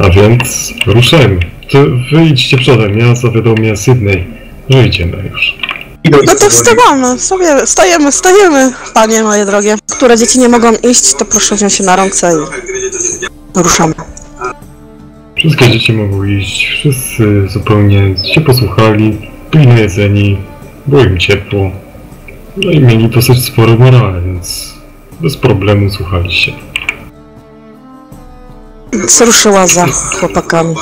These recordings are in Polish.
A więc ruszajmy. To wy idźcie przodem, ja zawiadomię Sydney, że idziemy już. No to wstawamy, sobie, stajemy, stajemy, panie moje drogie. Które dzieci nie mogą iść, to proszę wziąć się na ręce i ruszamy. Wszystkie dzieci mogą iść, wszyscy zupełnie się posłuchali, byli najedzeni, było im ciepło. No i mieli dosyć sporo morale, więc bez problemu słuchaliście. Więc ruszyła za chłopakami.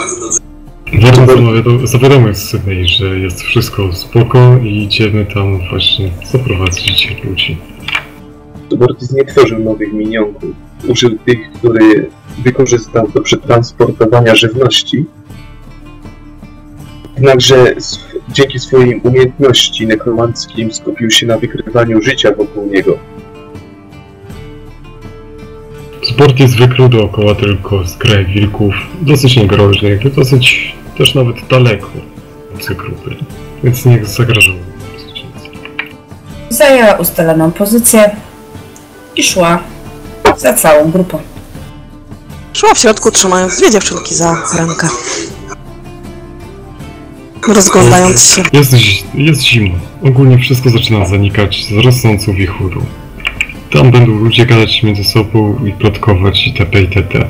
Zawiadomić Sydney, że jest wszystko spoko i idziemy tam właśnie zaprowadzić ludzi. Bortis nie tworzył nowych minionków. Użył tych, które wykorzystał do przetransportowania żywności. Jednakże dzięki swojej umiejętności nekromanckim skupił się na wykrywaniu życia wokół niego. Sport jest wykrył dookoła tylko skraj wilków, dosyć niegroźnych, dosyć też nawet daleko od tej grupy, więc nie zagrażało. Zajęła ustaloną pozycję i szła za całą grupą. Szła w środku, trzymając dwie dziewczynki za rękę. Rozglądając się. Jest, zi- jest zima. Ogólnie wszystko zaczyna zanikać z rosnącą wichurą. Tam będą ludzie gadać między sobą i plotkować itp. itd.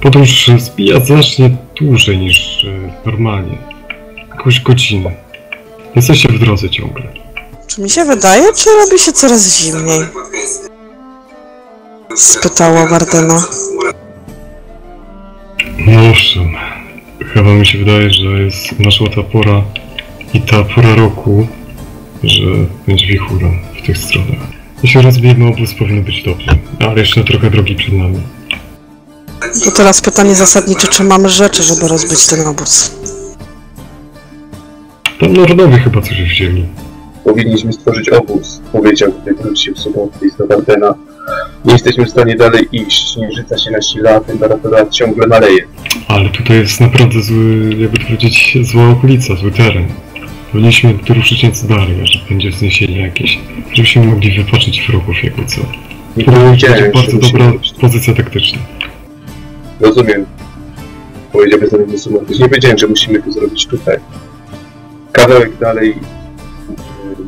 Podróż zbija znacznie dłużej niż e, normalnie. Jakąś godzinę. Jesteście w drodze ciągle. Czy mi się wydaje, czy robi się coraz zimniej? Spytała Wardena. No owszem. Chyba mi się wydaje, że jest naszła ta pora i ta pora roku, że będzie wichura w tych stronach. Jeśli rozbijemy obóz, powinno być dobrze, ale jeszcze trochę drogi przed nami. To teraz pytanie zasadnicze, czy mamy rzeczy, żeby rozbić ten obóz? Tam Nordowie chyba coś wzięli. Powinniśmy stworzyć obóz, powiedział, gdy wrócił w sobotę z Wardena. Nie jesteśmy w stanie dalej iść, śnieżyca się nasila, a temperatura ciągle maleje. Ale tutaj jest naprawdę zły, jakby powiedzieć, zła okolica, zły teren. Powinniśmy tu ruszyć nieco dalej, że będzie zniesienie jakieś, żebyśmy mogli wypocząć wrogów jakby co. Nie To będzie bardzo dobra pozycja taktyczna. Rozumiem. Powiedział bezdomny Sumortyś. Nie powiedziałem, że musimy to zrobić tutaj. Kawałek dalej y,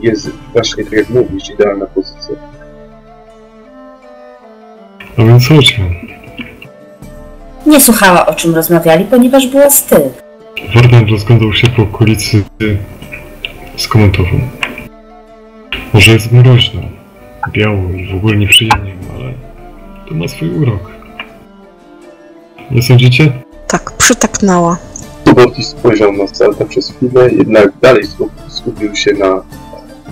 jest właśnie tak jak mówisz, idealna pozycja. No więc chodźmy. Nie słuchała o czym rozmawiali, ponieważ było styl. Warden rozglądał się po okolicy skomentował. Może jest mroźno, biało i w ogóle nieprzyjemnie, ale to ma swój urok. Nie sądzicie? Tak, przytaknęła. Subortis spojrzał na Salta przez chwilę, jednak dalej skup, skupił się na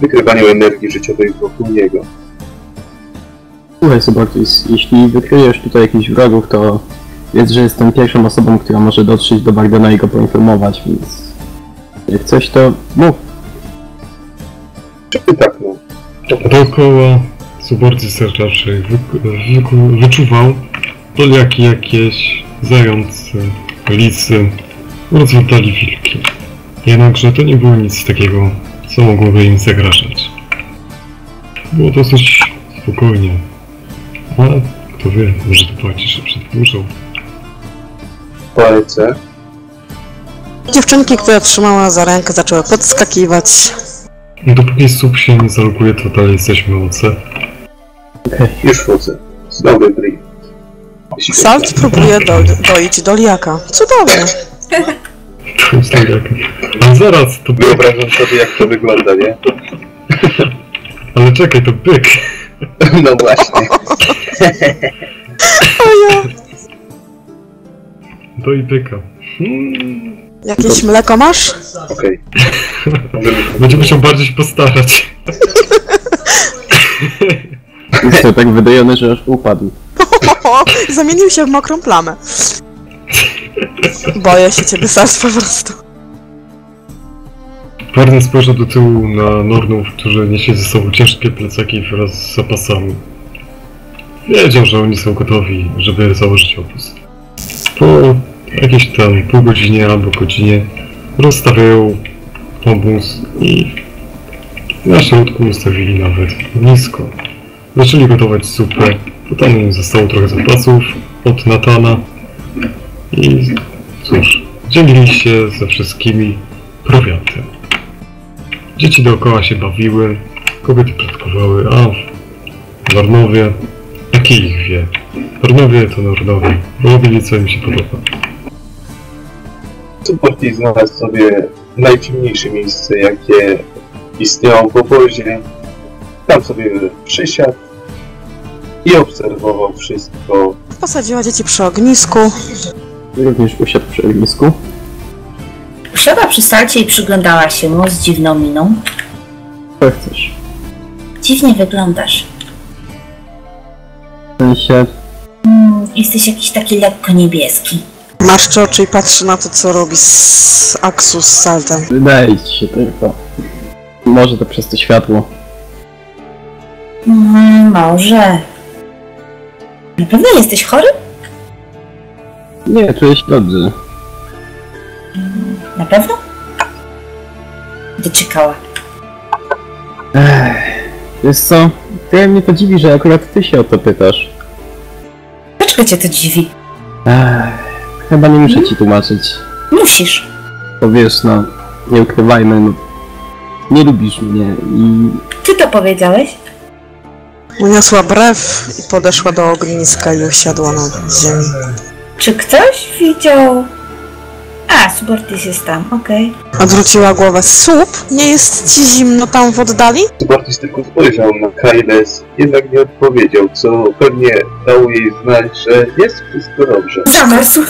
wykrywaniu energii życiowej wokół niego. Słuchaj, Subortis, jeśli wykryjesz tutaj jakichś wrogów, to wiedz, że jestem pierwszą osobą, która może dotrzeć do Bardena i go poinformować, więc jak coś, to mów. Czy tak, no. Dookoła wy, wy, wyczuwał poliaki jakieś, zające, lisy oraz oddali wilki. Jednakże to nie było nic takiego, co mogłoby im zagrażać. Było dosyć spokojnie. Ale kto wie, może to była cisza przed burzą. Dziewczynki, które trzymała za rękę, zaczęły podskakiwać. Dopóki słup się nie zaloguje, to dalej jesteśmy OC. już wchodzę. Znowu. Jeśli Salt próbuje do, doić doliaka. Cudownie. To jest. Ale zaraz, to byk! Wyobrażam sobie, jak to wygląda, nie? Ale czekaj, to byk! No właśnie. To i byka. Hmm. Jakieś mleko masz? Okej. Będzie musiał bardziej się postarać. Jest to tak wydajony, że aż upadł. Zamienił się w mokrą plamę. Boję się ciebie, Salt, po prostu. Warden spojrzał do tyłu na Nornów, którzy niesie ze sobą ciężkie plecaki wraz z zapasami. Wiedział, że oni są gotowi, żeby założyć obóz. Po jakieś tam pół godzinie albo godzinie rozstawiają obóz i na środku ustawili nawet nisko. Zaczęli gotować zupę, potem zostało trochę zapasów od Natana I cóż, dzielili się ze wszystkimi prowiantem. Dzieci dookoła się bawiły, kobiety plotkowały, a Nornowie, jakie ich wie? Nornowie to Nornowie, robili co im się podoba. Supporti znalazł sobie najdziwniejsze miejsce, jakie istniało w obozie. Tam sobie przysiadł i obserwował wszystko. Posadziła dzieci przy ognisku. Również usiadł przy ognisku. Usiadła przy salcie i przyglądała się mu z dziwną miną. Co chcesz? Dziwnie wyglądasz. W sensie, Mm, jesteś jakiś taki lekko niebieski. Marszczy oczy i patrzy na to, co robi z Aksu z Saltem. wydaje ci się tylko. Może to przez to światło. Mm, może. Na pewno jesteś chory? Nie, czuję się dobrze. Na pewno? Dyczekała. Ech, wiesz co? Trochę mnie to dziwi, że akurat ty się o to pytasz. Dlaczego cię to dziwi? Ech, chyba nie muszę ci tłumaczyć. Musisz. Bo wiesz, no, nie ukrywajmy, no, nie lubisz mnie i Ty to powiedziałeś? Uniosła brew i podeszła do ogniska i usiadła na ziemi. Czy ktoś widział... A, Subortis jest tam, okej. Odwróciła głowę. Słup? Nie jest ci zimno tam w oddali? Bartis tylko spojrzał na Kailes, jednak nie odpowiedział, co pewnie dało jej znać, że jest wszystko dobrze. Zamysł.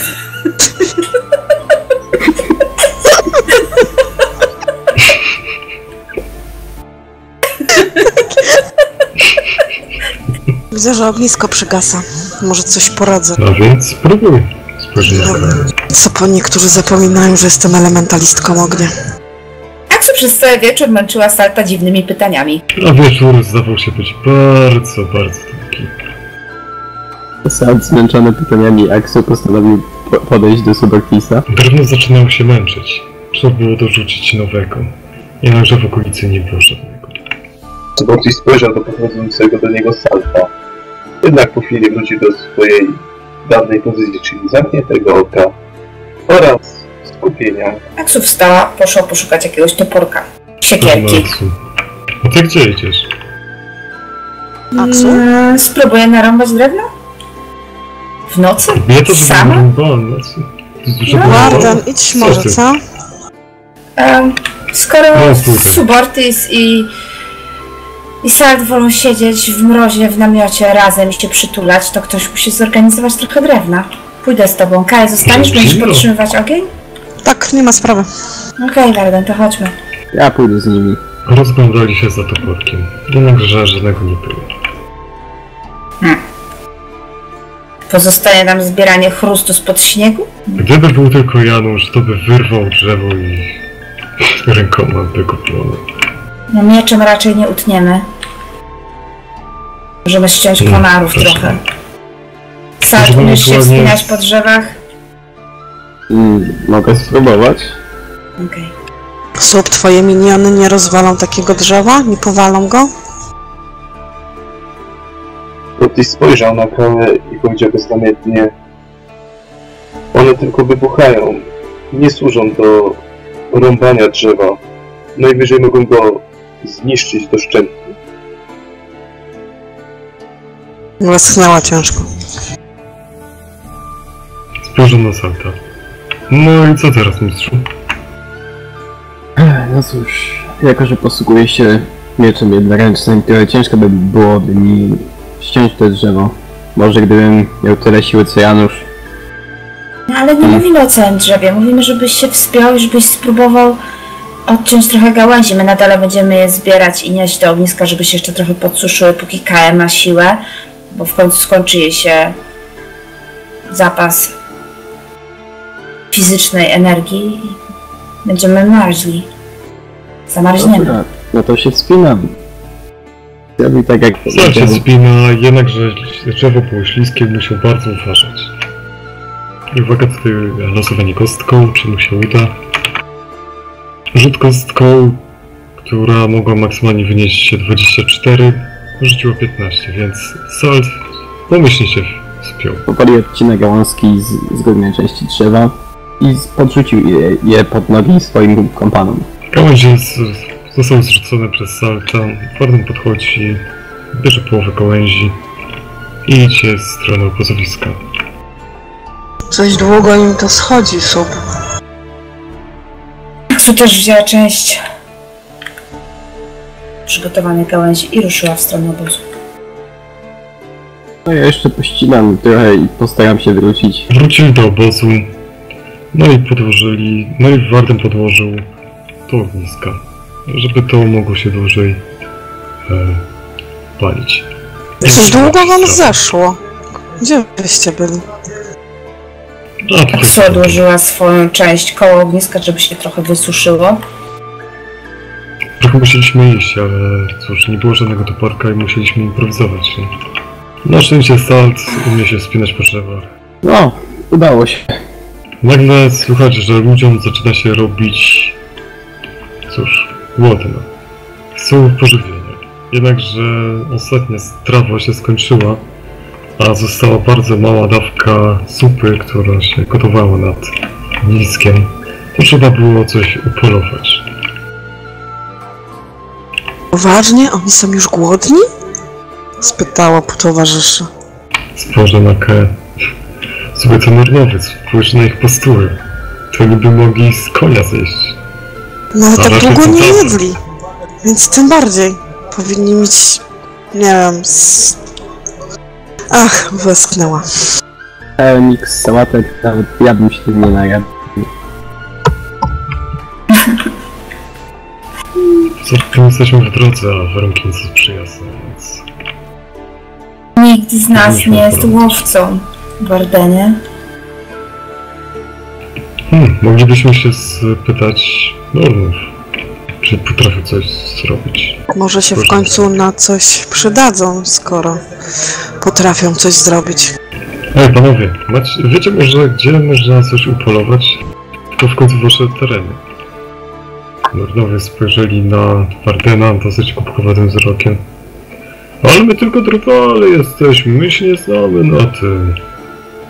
Widzę, że ognisko przygasa. Może coś poradzę. No więc spróbuj. Co po niektórzy zapominają, że jestem elementalistką ognia. Aksu przez cały wieczór męczyła Salta dziwnymi pytaniami. A wieczór zdawał się być bardzo, bardzo taki. Sad zmęczony pytaniami Axel postanowił po- podejść do Subortisa. Drewno zaczynało się męczyć. Trzeba było dorzucić nowego. Jednakże w okolicy nie było żadnego. Bartis spojrzał do podchodzącego do niego Salta. Jednak po chwili wrócił do swojej dawnej pozycji, czyli zamkniętego oka oraz skupienia. Aksu wstała, poszła poszukać jakiegoś toporka. Siekierki. Aksu. A ty gdzie idziesz? Aksu? Mm, spróbuję narąbać drewno? W nocy? Kobieta, żeby Sama? Żeby No. Warden, idź może, ty? co? Skoro No. Subortis i i Salt wolą siedzieć w mrozie w namiocie razem i się przytulać, to ktoś musi zorganizować trochę drewna. Pójdę z tobą. Kaj, zostaniesz? Będziesz podtrzymywać ogień? Tak, nie ma sprawy. Okej, Warden, to chodźmy. Ja pójdę z nimi. Rozglądali się za toporkiem. Jednakże żadnego nie było. Pozostanie nam zbieranie chrustu spod śniegu? Gdyby był tylko Janusz, to by wyrwał drzewo i rękoma by go plonął. No mieczem raczej nie utniemy. Możemy ściąć Mm, konarów też trochę. Możemy umiesz się wspinać po drzewach? Mm, mogę spróbować? Okej. Słup, twoje miniony nie rozwalą takiego drzewa? Nie powalą go? Bartis spojrzał na Kałę i powiedział beznamiętnie One tylko wybuchają. Nie służą do rąbania drzewa. Najwyżej mogą go zniszczyć doszczętnie. Westchnęła ciężko. Spojrzał na Salta. No i co teraz, mistrzu? No cóż, jako że posługuję się mieczem jednoręcznym, trochę ciężko by byłoby mi ściąć to drzewo. Może gdybym miał tyle siły co Janusz. No ale nie Mm. mówimy o całym drzewie. Mówimy, żebyś się wspiął i żebyś spróbował odciąć trochę gałęzi. My nadal będziemy je zbierać i nieść do ogniska, żeby się jeszcze trochę podsuszyły, póki KM ma siłę, bo w końcu skończy jej się zapas fizycznej energii i będziemy marzli. Zamarzniemy. Dobra, no to się wspinam. Zrobił tak jak się powiedział. spina, jednakże drzewo było śliskie, musiał bardzo uważać. I uwaga tutaj losowanie kostką, czy mu się uda. Rzut kostką, która mogła maksymalnie wynieść 24, rzuciło 15, więc Salt pomyślnie się spiął. Powoli odcina gałązki z, z górnej części drzewa i podrzucił je, je pod nogi swoim kompanom. Gałęzie z, zostały zrzucone przez salta. Warden podchodzi, bierze połowę gałęzi i idzie w stronę obozowiska. Coś długo im to schodzi, sub. Też wzięła część przygotowanych gałęzi i ruszyła w stronę obozu. No ja jeszcze pościnam trochę i postaram się wrócić. Wrócili do obozu, no i podłożyli, no i Warden podłożył to ogniska, żeby to mogło się dłużej e, palić. Coś długo wam zeszło. Gdzie byście byli? A, to Ksu odłożyła swoją część koło ogniska, żeby się trochę wysuszyło. Trochę musieliśmy iść, ale cóż, nie było żadnego toporka i musieliśmy improwizować. Nie? Na szczęście Salt umie się wspinać po drzewach. No, udało się. Nagle słychać, że ludziom zaczyna się robić, cóż, głodno. Chcą pożywienia. Jednakże ostatnia strawa się skończyła, a została bardzo mała dawka supy, która się gotowała nad ogniskiem. To trzeba było coś upolować. Poważnie? Oni są już głodni? Spytała po towarzysza. Spojrzę na K. Sobie to normowiec, spójrz na ich postury. To niby mogli z konia zjeść. No ale tak długo nie jedli. Więc tym bardziej. Powinni mieć... Nie wiem... S... Ach, westchnęła. Cały miks sałatek, nawet ja bym się tym nie najadł. Zresztą jesteśmy w drodze, a warunki nie są przyjazne, więc... Nikt z nas nie jest łowcą w Wardenie. Hmm, moglibyśmy się spytać Nornów, czy potrafią coś zrobić. Może się w końcu na coś przydadzą, skoro potrafią coś zrobić. Ej, panowie, macie, wiecie może, gdzie można coś upolować? To w końcu wasze tereny. Nornowie spojrzeli na Wardena dosyć kubkowatym wzrokiem. Ale my tylko drwale jesteśmy, my się nie znamy na tym.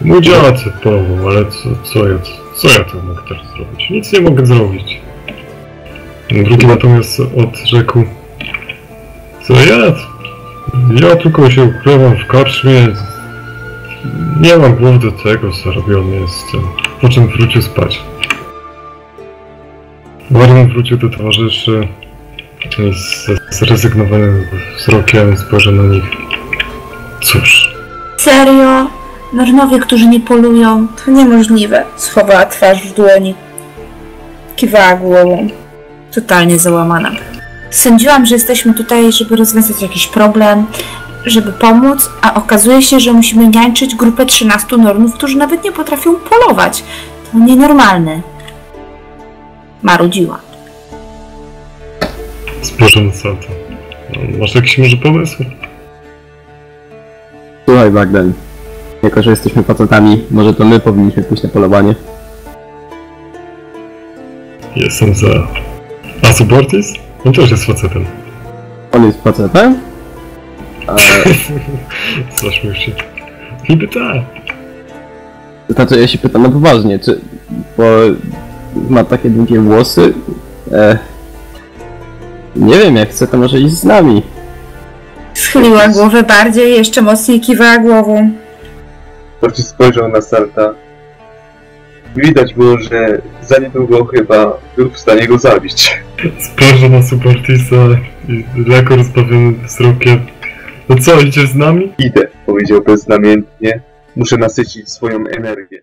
Mój dziad pomógł, ale co, co ja, co ja tu mogę teraz zrobić? Nic nie mogę zrobić. Drugi natomiast odrzekł, co ja? Ja tylko się ukrywam w karczmie, nie mam głowy do tego, co robiony jestem. Po czym wrócił spać. Warren wrócił do towarzyszy i z zrezygnowanym wzrokiem spojrzał na nich. Cóż, Serio? Nornowie, którzy nie polują? To niemożliwe. Schowała twarz w dłoni. Kiwała głową. Totalnie załamana. Sądziłam, że jesteśmy tutaj, żeby rozwiązać jakiś problem, żeby pomóc, a okazuje się, że musimy niańczyć grupę 13 Nornów, którzy nawet nie potrafią polować. To nienormalne. Marudziła. spojrzał na Salta. No, masz jakiś może pomysł? Słuchaj, Bagden. Jako, że jesteśmy facetami, może to my powinniśmy pójść na polowanie. Jestem za... A Subortis? On też jest facetem. On jest facetem? A, Zaśmiał się. Niby tak. to znaczy, ja się pytam na poważnie, czy... Bo ma takie długie włosy. E, nie wiem, jak chce, to może iść z nami. Schyliła głowę bardziej, jeszcze mocniej kiwała głową. Bardziej spojrzał na Salta. Widać było, że za niedługo chyba był w stanie go zabić. Spojrzał na Subortisa i lekko rozbawionym wzrokiem. No co, idziesz z nami? Idę, powiedział beznamiętnie. Muszę nasycić swoją energię.